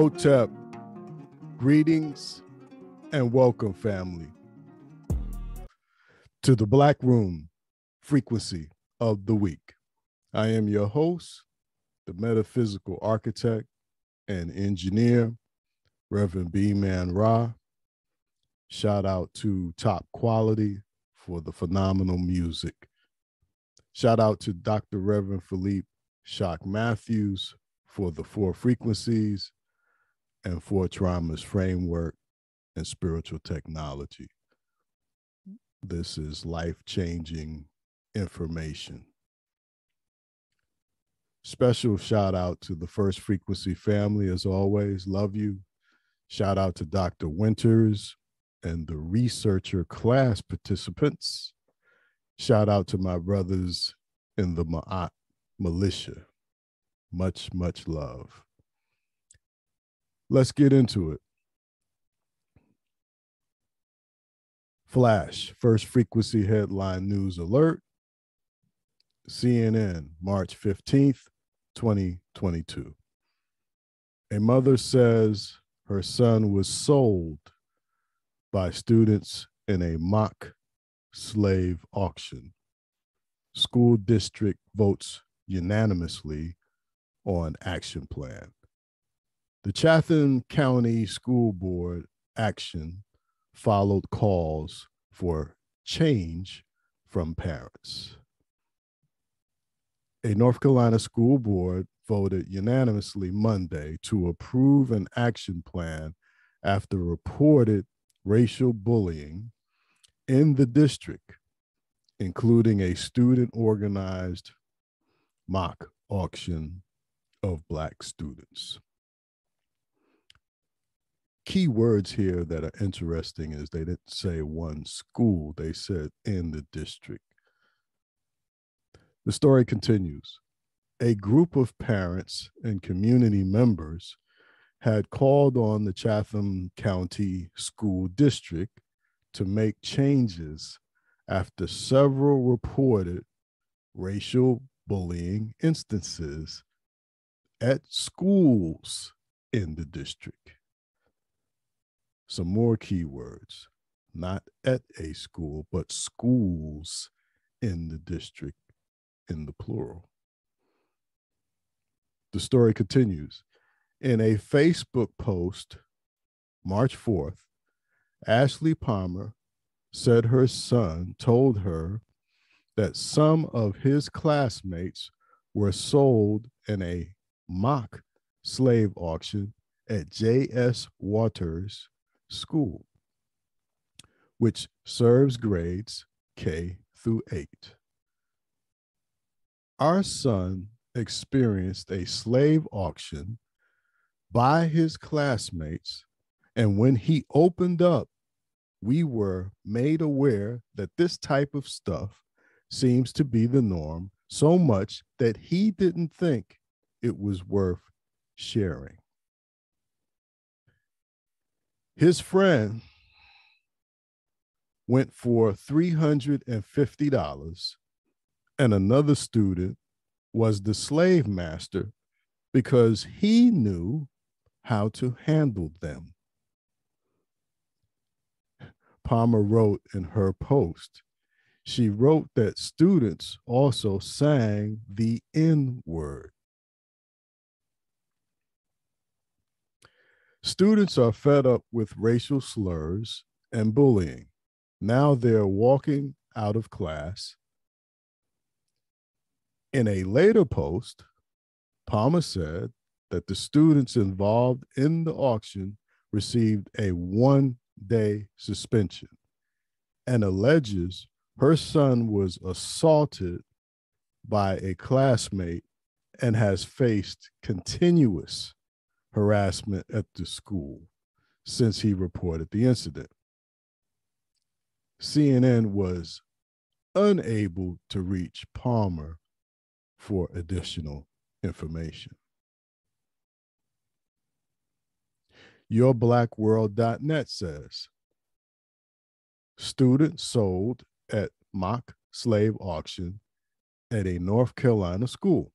Hotep, greetings and welcome, family, to the Black Room Frequency of the Week. I am your host, the metaphysical architect and engineer, Reverend B Man Ra. Shout out to Top Quality for the phenomenal music. Shout out to Dr. Reverend Philippe Shock Matthews for the four frequencies and four traumas framework and spiritual technology. This is life changing information. Special shout out to the First Frequency family, as always. Love you. Shout out to Dr. Winters and the researcher class participants. Shout out to my brothers in the Ma'at militia. Much, much love. Let's get into it. Flash, first frequency headline news alert. CNN, March 15th, 2022. A mother says her son was sold by students in a mock slave auction. School district votes unanimously on action plan. The Chatham County School Board action followed calls for change from parents. A North Carolina school board voted unanimously Monday to approve an action plan after reported racial bullying in the district, including a student organized mock auction of Black students key words here that are interesting is they didn't say one school, they said in the district. The story continues. A group of parents and community members had called on the Chatham County School District to make changes after several reported racial bullying instances at schools in the district some more keywords, not at a school, but schools in the district in the plural. The story continues. In a Facebook post, March 4th, Ashley Palmer said her son told her that some of his classmates were sold in a mock slave auction at J.S. Waters school, which serves grades K through 8. Our son experienced a slave auction by his classmates, and when he opened up, we were made aware that this type of stuff seems to be the norm so much that he didn't think it was worth sharing. His friend went for $350, and another student was the slave master because he knew how to handle them. Palmer wrote in her post, she wrote that students also sang the N word. Students are fed up with racial slurs and bullying. Now they're walking out of class. In a later post, Palmer said that the students involved in the auction received a one day suspension and alleges her son was assaulted by a classmate and has faced continuous harassment at the school since he reported the incident. CNN was unable to reach Palmer for additional information. YourBlackWorld.net says student sold at mock slave auction at a North Carolina school.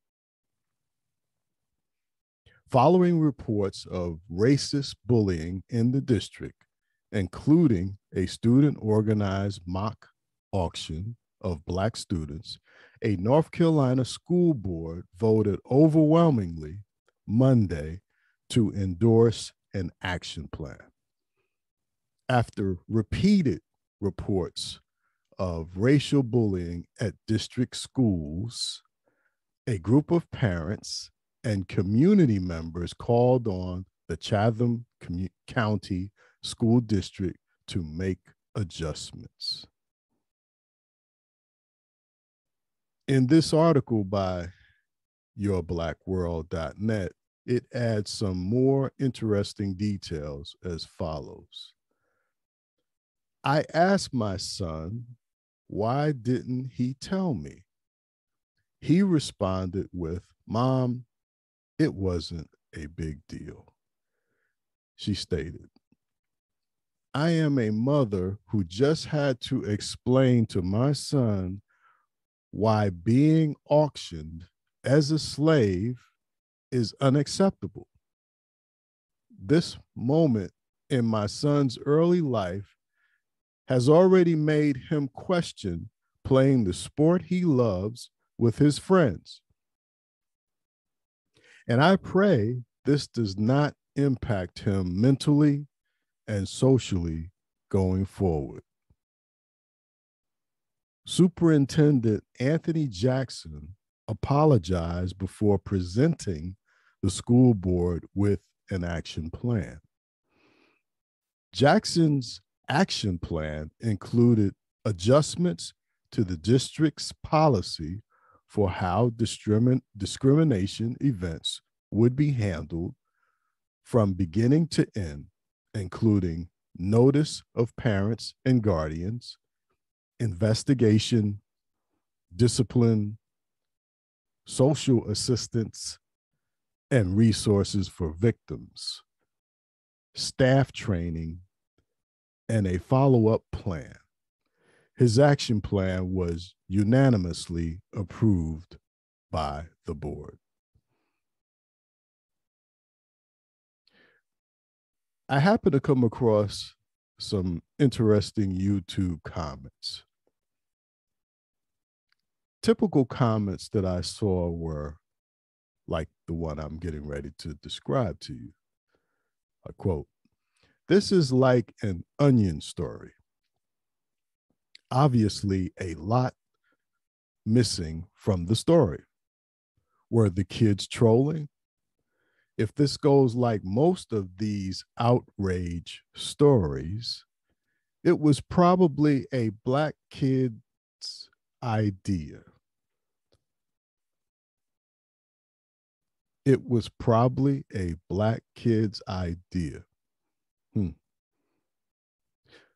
Following reports of racist bullying in the district, including a student organized mock auction of Black students, a North Carolina school board voted overwhelmingly Monday to endorse an action plan. After repeated reports of racial bullying at district schools, a group of parents and community members called on the Chatham County School District to make adjustments. In this article by yourblackworld.net, it adds some more interesting details as follows. I asked my son, why didn't he tell me? He responded with, Mom, it wasn't a big deal. She stated, I am a mother who just had to explain to my son why being auctioned as a slave is unacceptable. This moment in my son's early life has already made him question playing the sport he loves with his friends. And I pray this does not impact him mentally and socially going forward. Superintendent Anthony Jackson apologized before presenting the school board with an action plan. Jackson's action plan included adjustments to the district's policy for how discrimin- discrimination events would be handled from beginning to end, including notice of parents and guardians, investigation, discipline, social assistance, and resources for victims, staff training, and a follow up plan. His action plan was unanimously approved by the board. I happened to come across some interesting YouTube comments. Typical comments that I saw were like the one I'm getting ready to describe to you. I quote, This is like an onion story. Obviously, a lot missing from the story. Were the kids trolling? If this goes like most of these outrage stories, it was probably a black kid's idea. It was probably a black kid's idea. Hmm.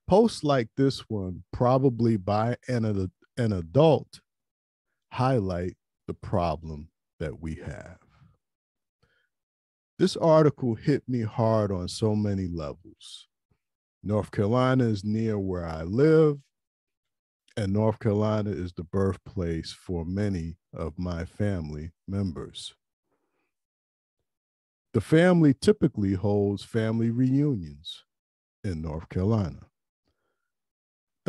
Posts like this one, probably by an, an adult, highlight the problem that we have. This article hit me hard on so many levels. North Carolina is near where I live, and North Carolina is the birthplace for many of my family members. The family typically holds family reunions in North Carolina.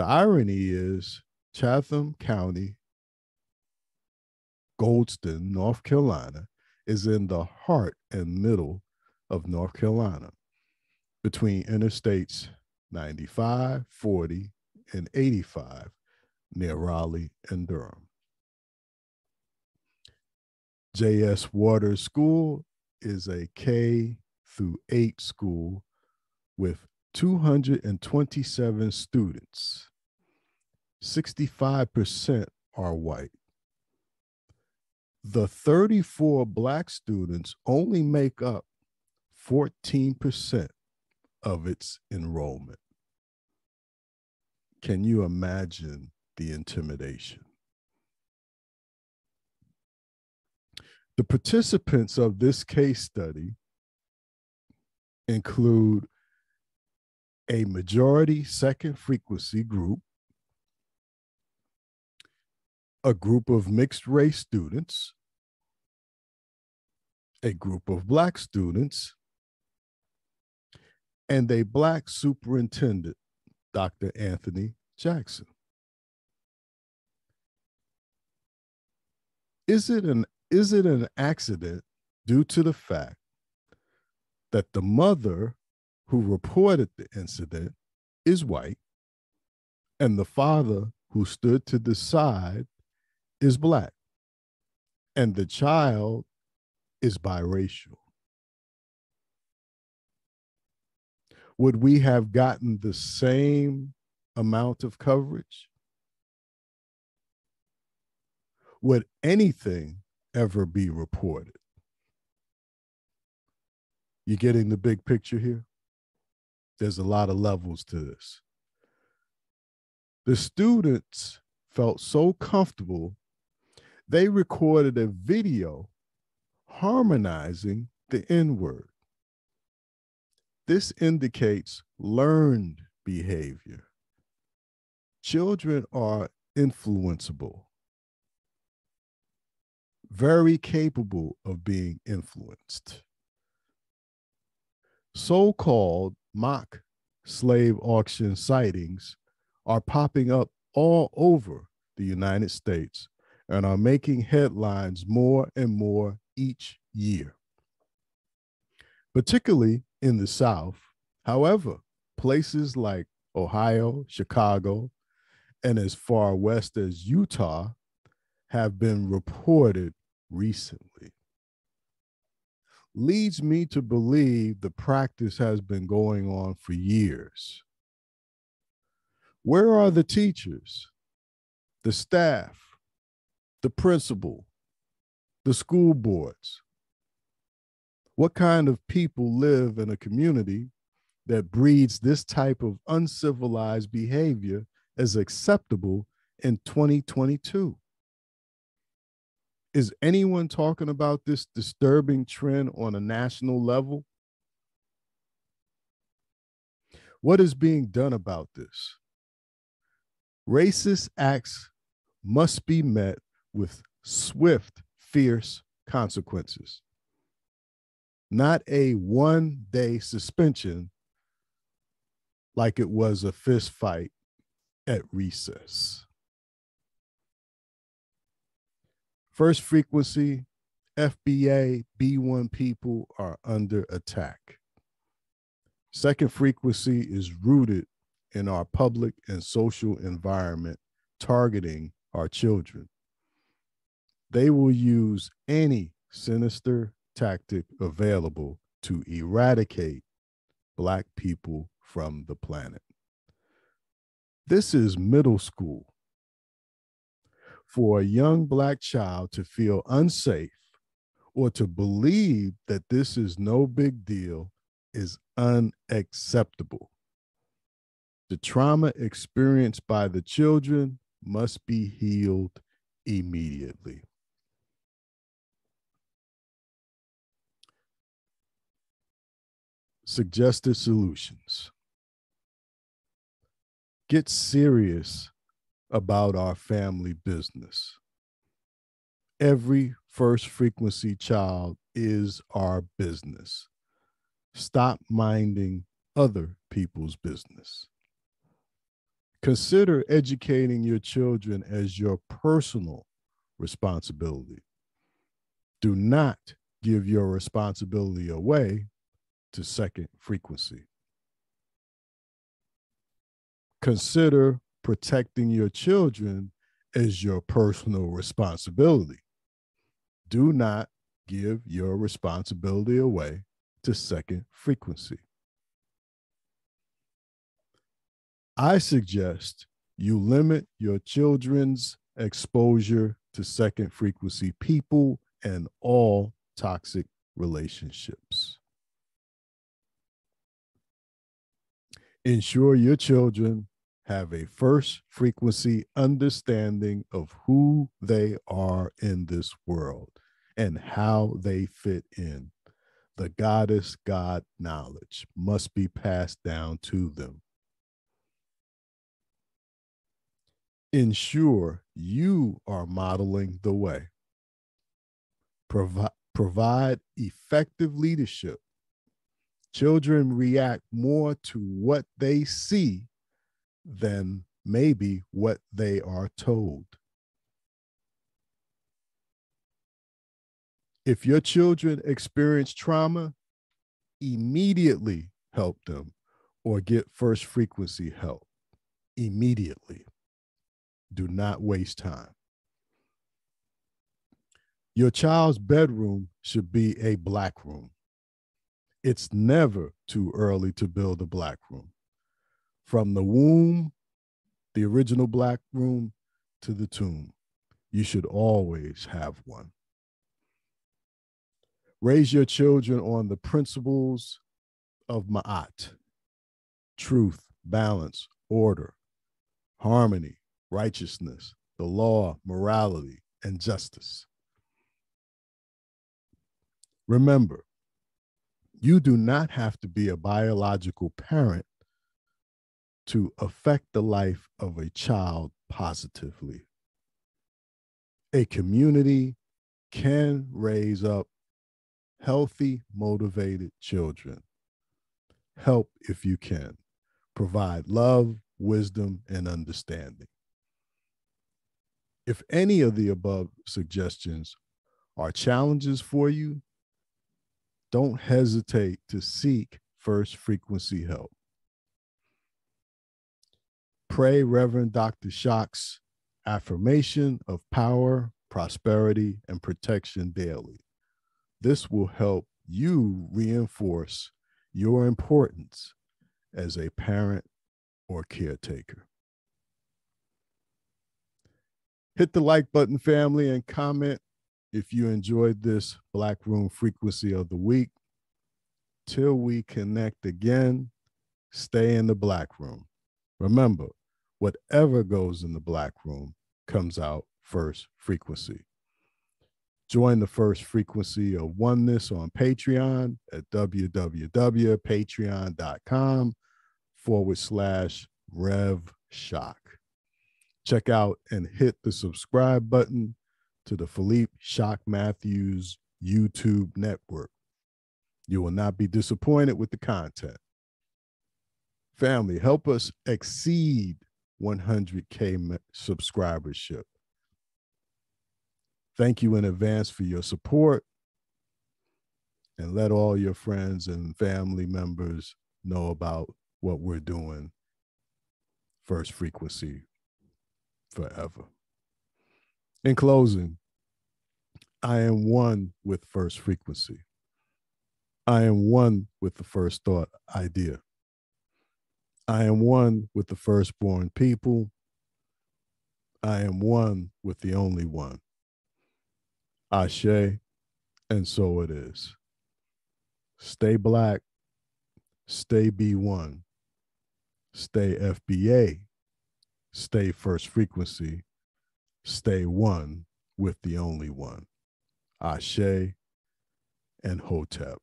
The irony is Chatham County, Goldston, North Carolina, is in the heart and middle of North Carolina between interstates 95, 40, and 85 near Raleigh and Durham. J.S. Waters School is a K through 8 school with 227 students. 65% are white. The 34 black students only make up 14% of its enrollment. Can you imagine the intimidation? The participants of this case study include a majority second frequency group, a group of mixed race students, a group of black students, and a black superintendent, Dr. Anthony Jackson. Is it an is it an accident due to the fact that the mother who reported the incident is white and the father who stood to the side is black and the child is biracial. Would we have gotten the same amount of coverage? Would anything ever be reported? You getting the big picture here? There's a lot of levels to this. The students felt so comfortable, they recorded a video harmonizing the N word. This indicates learned behavior. Children are influenceable, very capable of being influenced. So called mock slave auction sightings are popping up all over the United States and are making headlines more and more each year, particularly in the South. However, places like Ohio, Chicago, and as far west as Utah have been reported recently. Leads me to believe the practice has been going on for years. Where are the teachers, the staff, the principal, the school boards? What kind of people live in a community that breeds this type of uncivilized behavior as acceptable in 2022? Is anyone talking about this disturbing trend on a national level? What is being done about this? Racist acts must be met with swift, fierce consequences not a one day suspension like it was a fist fight at recess. First frequency, FBA B1 people are under attack. Second frequency is rooted in our public and social environment, targeting our children. They will use any sinister tactic available to eradicate Black people from the planet. This is middle school. For a young Black child to feel unsafe or to believe that this is no big deal is unacceptable. The trauma experienced by the children must be healed immediately. Suggested solutions. Get serious about our family business. Every first frequency child is our business. Stop minding other people's business. Consider educating your children as your personal responsibility. Do not give your responsibility away to second frequency. Consider protecting your children as your personal responsibility. Do not give your responsibility away to second frequency. I suggest you limit your children's exposure to second frequency people and all toxic relationships. Ensure your children have a first frequency understanding of who they are in this world and how they fit in. The goddess God knowledge must be passed down to them. Ensure you are modeling the way. Provi- provide effective leadership. Children react more to what they see than maybe what they are told. If your children experience trauma, immediately help them or get first frequency help. Immediately. Do not waste time. Your child's bedroom should be a black room. It's never too early to build a black room. From the womb, the original black room, to the tomb, you should always have one. Raise your children on the principles of Ma'at truth, balance, order, harmony, righteousness, the law, morality, and justice. Remember, you do not have to be a biological parent to affect the life of a child positively. A community can raise up healthy, motivated children. Help if you can. Provide love, wisdom, and understanding. If any of the above suggestions are challenges for you, don't hesitate to seek first frequency help. Pray Reverend Dr. Shock's affirmation of power, prosperity, and protection daily. This will help you reinforce your importance as a parent or caretaker. Hit the like button, family, and comment if you enjoyed this Black Room frequency of the week. Till we connect again, stay in the Black Room. Remember, whatever goes in the Black Room comes out first frequency. Join the first frequency of oneness on Patreon at www.patreon.com forward slash Rev Shock. Check out and hit the subscribe button to the Philippe Shock Matthews YouTube network. You will not be disappointed with the content. Family, help us exceed 100K subscribership. Thank you in advance for your support. And let all your friends and family members know about what we're doing. First frequency forever. In closing, I am one with first frequency. I am one with the first thought idea. I am one with the firstborn people. I am one with the only one. Ashe, and so it is. Stay black, stay B1, stay FBA, stay first frequency, stay one with the only one. Ashe and Hotep.